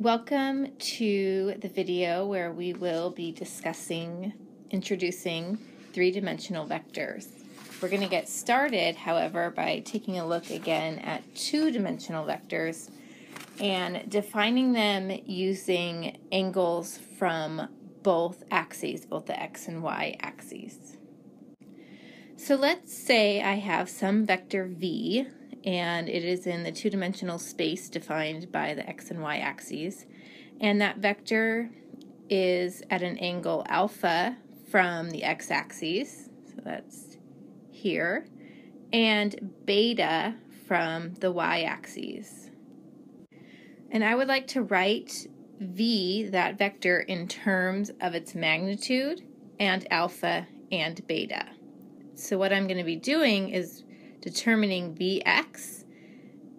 Welcome to the video where we will be discussing introducing three-dimensional vectors. We're going to get started, however, by taking a look again at two-dimensional vectors and defining them using angles from both axes, both the x and y axes. So let's say I have some vector v and it is in the two-dimensional space defined by the x and y axes. And that vector is at an angle alpha from the x-axis, so that's here, and beta from the y-axis. And I would like to write v, that vector, in terms of its magnitude and alpha and beta. So what I'm going to be doing is determining Vx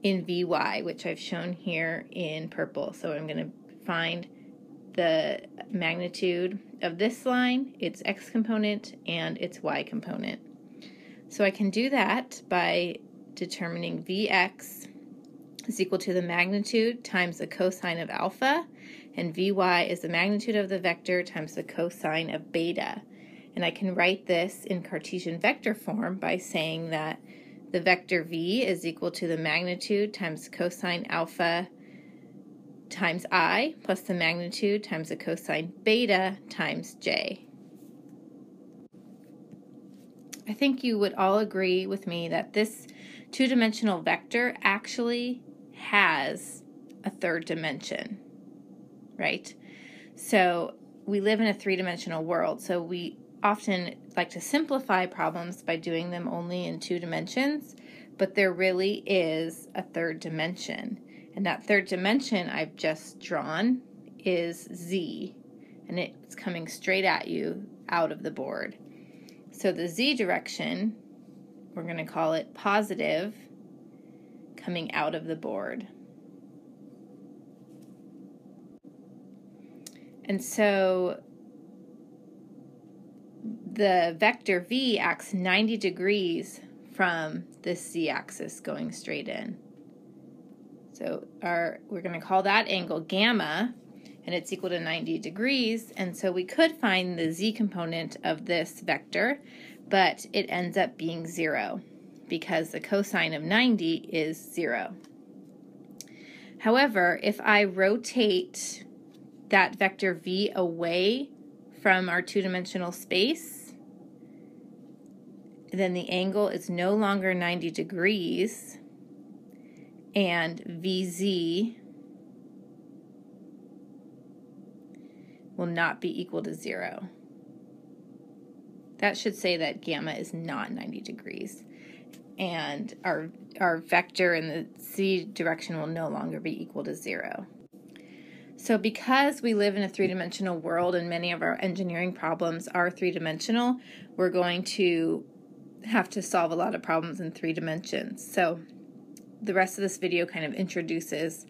in Vy, which I've shown here in purple. So I'm going to find the magnitude of this line, its x component, and its y component. So I can do that by determining Vx is equal to the magnitude times the cosine of alpha, and Vy is the magnitude of the vector times the cosine of beta. And I can write this in Cartesian vector form by saying that the vector v is equal to the magnitude times cosine alpha times i plus the magnitude times the cosine beta times j. I think you would all agree with me that this two-dimensional vector actually has a third dimension, right? So we live in a three-dimensional world, so we often like to simplify problems by doing them only in two dimensions, but there really is a third dimension. And that third dimension I've just drawn is z, and it's coming straight at you out of the board. So the z direction, we're going to call it positive, coming out of the board. And so the vector v acts 90 degrees from the z-axis going straight in. So our we're going to call that angle gamma, and it's equal to 90 degrees, and so we could find the z component of this vector, but it ends up being 0 because the cosine of 90 is 0. However, if I rotate that vector v away from our two-dimensional space, then the angle is no longer 90 degrees and VZ will not be equal to zero. That should say that gamma is not 90 degrees and our, our vector in the z direction will no longer be equal to zero. So because we live in a three-dimensional world and many of our engineering problems are three-dimensional, we're going to have to solve a lot of problems in three dimensions. So the rest of this video kind of introduces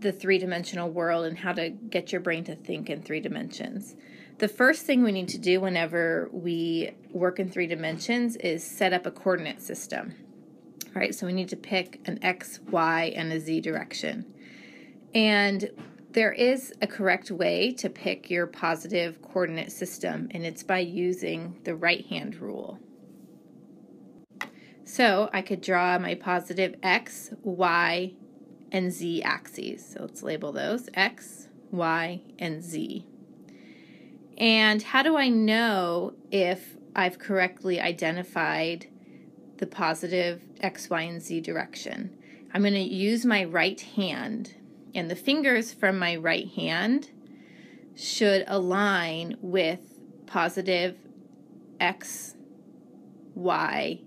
the three-dimensional world and how to get your brain to think in three dimensions. The first thing we need to do whenever we work in three dimensions is set up a coordinate system. All right, so we need to pick an x, y, and a z direction. And there is a correct way to pick your positive coordinate system, and it's by using the right hand rule. So I could draw my positive x, y, and z axes. So let's label those x, y, and z. And how do I know if I've correctly identified the positive x, y, and z direction? I'm going to use my right hand and the fingers from my right hand should align with positive X, Y,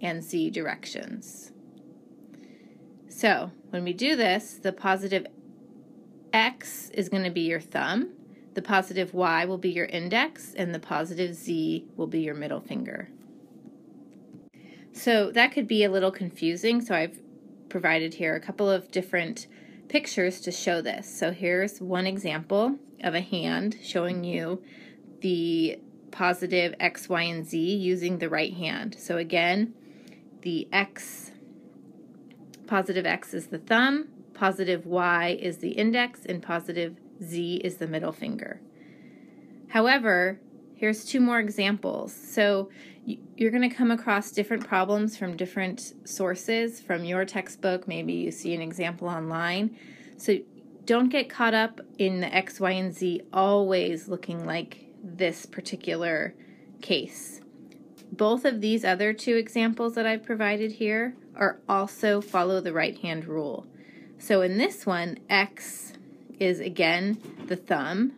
and Z directions. So when we do this, the positive X is going to be your thumb, the positive Y will be your index, and the positive Z will be your middle finger. So that could be a little confusing, so I've provided here a couple of different pictures to show this. So here's one example of a hand showing you the positive x, y, and z using the right hand. So again, the x, positive x is the thumb, positive y is the index, and positive z is the middle finger. However, here's two more examples. So you're going to come across different problems from different sources from your textbook. Maybe you see an example online. So don't get caught up in the X, Y, and Z always looking like this particular case. Both of these other two examples that I've provided here are also follow the right hand rule. So in this one, X is again the thumb.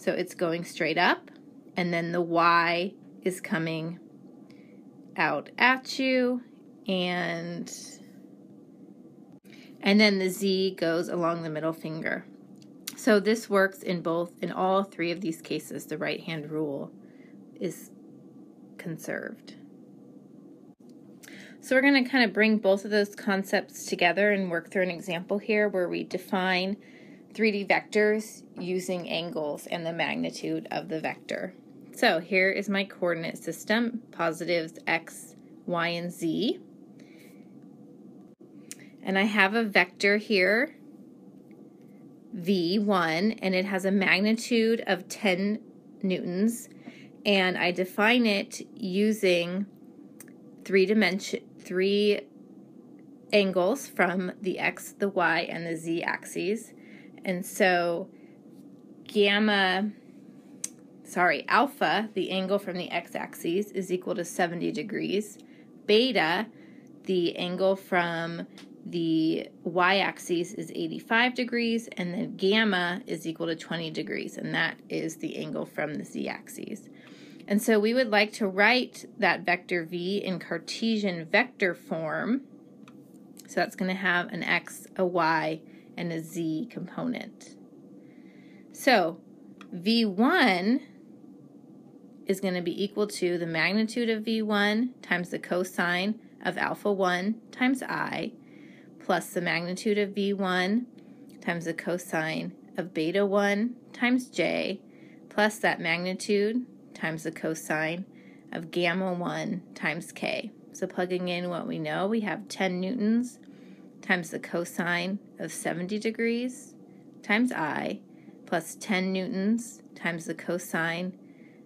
So it's going straight up, and then the Y is coming out at you, and and then the Z goes along the middle finger. So this works in both, in all three of these cases, the right hand rule is conserved. So we're going to kind of bring both of those concepts together and work through an example here where we define 3D vectors using angles and the magnitude of the vector. So here is my coordinate system, positives x, y, and z. And I have a vector here, v1, and it has a magnitude of 10 newtons. And I define it using three dimension, three angles from the x, the y, and the z axes. And so gamma, sorry, alpha, the angle from the x-axis, is equal to 70 degrees. Beta, the angle from the y-axis is 85 degrees, and then gamma is equal to 20 degrees, and that is the angle from the z-axis. And so we would like to write that vector v in Cartesian vector form. So that's going to have an x, a y, and a z component. So v1 is going to be equal to the magnitude of v1 times the cosine of alpha 1 times i plus the magnitude of v1 times the cosine of beta 1 times j plus that magnitude times the cosine of gamma 1 times k. So plugging in what we know, we have 10 newtons times the cosine of 70 degrees times I plus 10 newtons times the cosine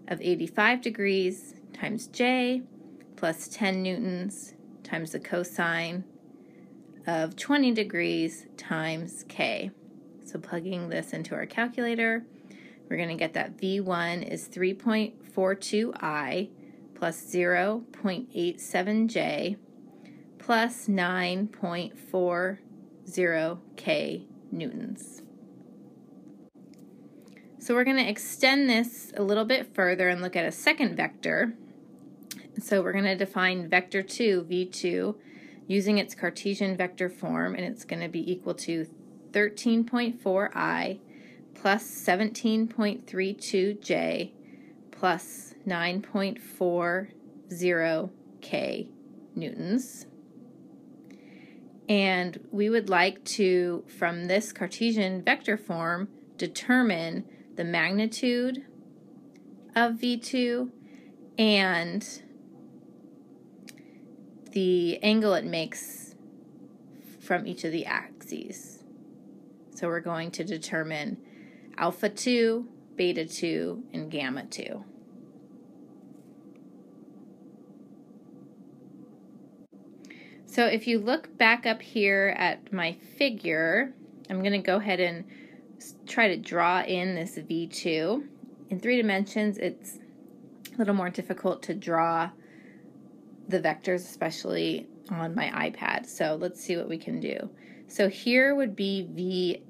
of 85 degrees times J plus 10 newtons times the cosine of 20 degrees times K. So plugging this into our calculator, we're going to get that V1 is 3.42I plus 0.87J plus 9.40 K newtons. So we're going to extend this a little bit further and look at a second vector. So we're going to define vector 2, v2, using its Cartesian vector form, and it's going to be equal to 13.4i plus 17.32j plus 9.40k newtons. And we would like to, from this Cartesian vector form, determine the magnitude of V2 and the angle it makes from each of the axes. So we're going to determine alpha 2, beta 2, and gamma 2. So if you look back up here at my figure, I'm going to go ahead and try to draw in this V2. In three dimensions, it's a little more difficult to draw the vectors, especially on my iPad. So let's see what we can do. So here would be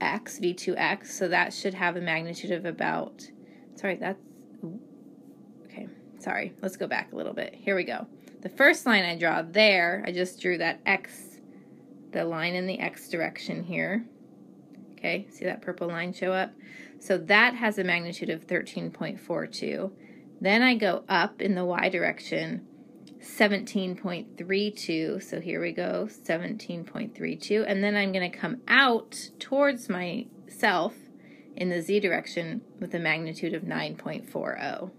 Vx, V2x, so that should have a magnitude of about, sorry, that's, okay, sorry, let's go back a little bit. Here we go. The first line I draw there, I just drew that X, the line in the X direction here. Okay, see that purple line show up? So that has a magnitude of 13.42. Then I go up in the Y direction, 17.32. So here we go, 17.32. And then I'm going to come out towards myself in the Z direction with a magnitude of 9.40.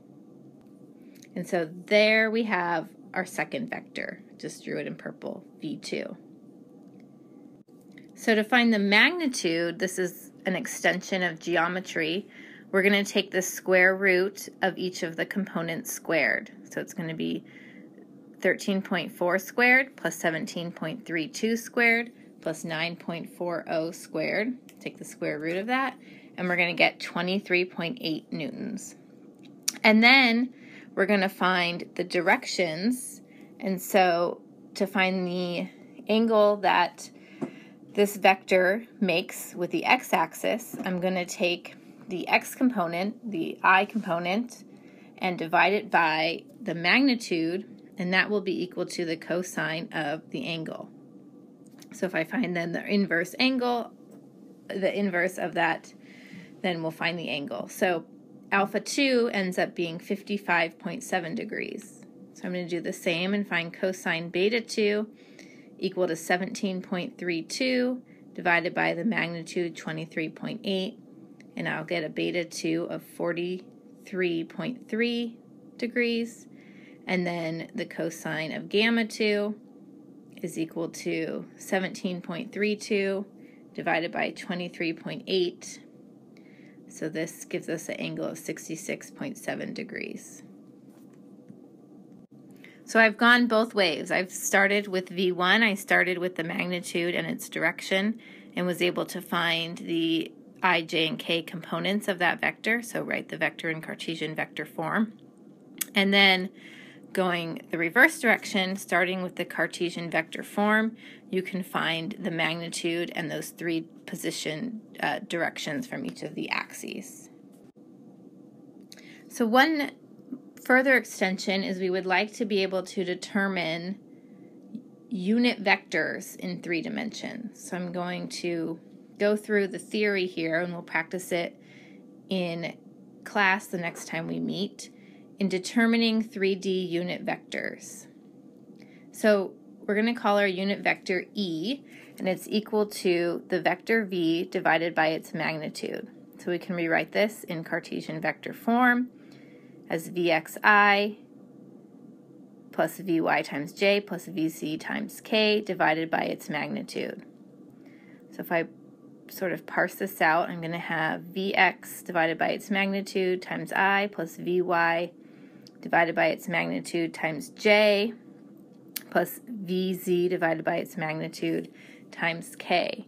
And so there we have our second vector. Just drew it in purple, v2. So to find the magnitude, this is an extension of geometry. We're going to take the square root of each of the components squared. So it's going to be 13.4 squared plus 17.32 squared plus 9.40 squared. Take the square root of that, and we're going to get 23.8 newtons. And then we're going to find the directions. And so to find the angle that this vector makes with the x-axis, I'm going to take the x component, the i component, and divide it by the magnitude, and that will be equal to the cosine of the angle. So if I find then the inverse angle, the inverse of that, then we'll find the angle. So alpha 2 ends up being 55.7 degrees. So I'm going to do the same and find cosine beta 2 equal to 17.32 divided by the magnitude 23.8 and I'll get a beta 2 of 43.3 degrees and then the cosine of gamma 2 is equal to 17.32 divided by 23.8 so this gives us an angle of 66.7 degrees. So I've gone both ways. I've started with V1. I started with the magnitude and its direction and was able to find the i, j, and k components of that vector. So write the vector in Cartesian vector form. And then going the reverse direction, starting with the Cartesian vector form, you can find the magnitude and those three position uh, directions from each of the axes. So one further extension is we would like to be able to determine unit vectors in three dimensions. So I'm going to go through the theory here and we'll practice it in class the next time we meet in determining 3D unit vectors. So we're going to call our unit vector E, and it's equal to the vector V divided by its magnitude. So we can rewrite this in Cartesian vector form as Vxi plus Vy times j plus Vz times k divided by its magnitude. So if I sort of parse this out, I'm going to have Vx divided by its magnitude times i plus Vy divided by its magnitude times j plus Vz divided by its magnitude times k.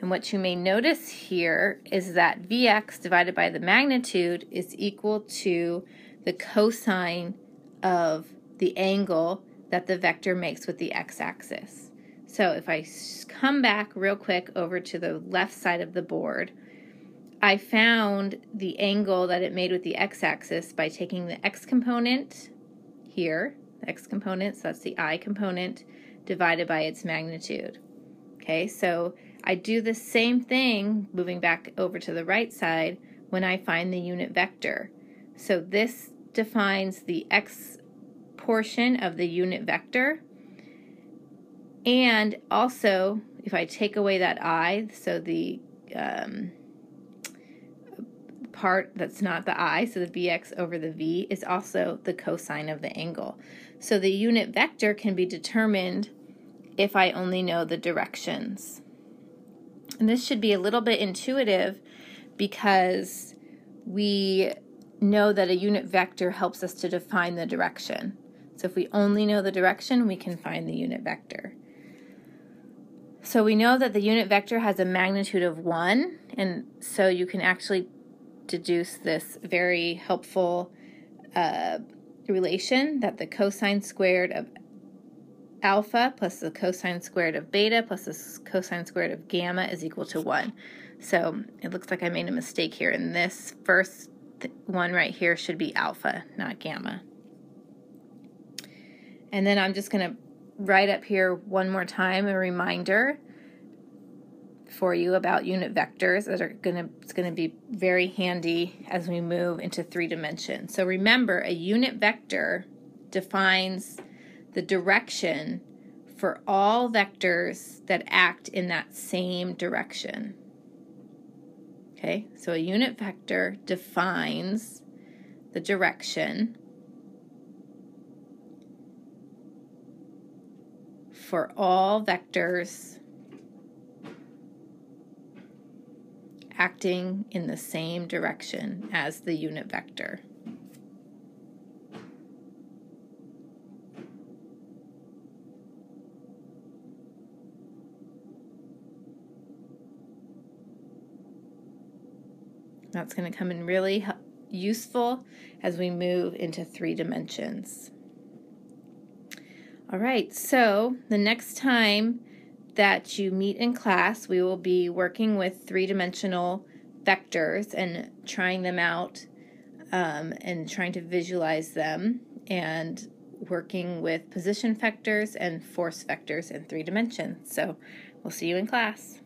And what you may notice here is that Vx divided by the magnitude is equal to the cosine of the angle that the vector makes with the x-axis. So if I come back real quick over to the left side of the board, I found the angle that it made with the x-axis by taking the x component here, the x component, so that's the i component, divided by its magnitude. Okay, so I do the same thing, moving back over to the right side, when I find the unit vector. So this defines the x portion of the unit vector. And also, if I take away that i, so the um, part that's not the i, so the vx over the v, is also the cosine of the angle. So the unit vector can be determined if I only know the directions. And this should be a little bit intuitive because we know that a unit vector helps us to define the direction. So if we only know the direction, we can find the unit vector. So we know that the unit vector has a magnitude of 1, and so you can actually deduce this very helpful uh, relation that the cosine squared of alpha plus the cosine squared of beta plus the cosine squared of gamma is equal to 1. So it looks like I made a mistake here, and this first one right here should be alpha, not gamma. And then I'm just going to write up here one more time a reminder for you about unit vectors that are going to it's going to be very handy as we move into three dimensions. So remember a unit vector defines the direction for all vectors that act in that same direction. Okay? So a unit vector defines the direction for all vectors acting in the same direction as the unit vector. That's going to come in really useful as we move into three dimensions. All right, so the next time that you meet in class, we will be working with three-dimensional vectors and trying them out um, and trying to visualize them and working with position vectors and force vectors in three dimensions. So we'll see you in class.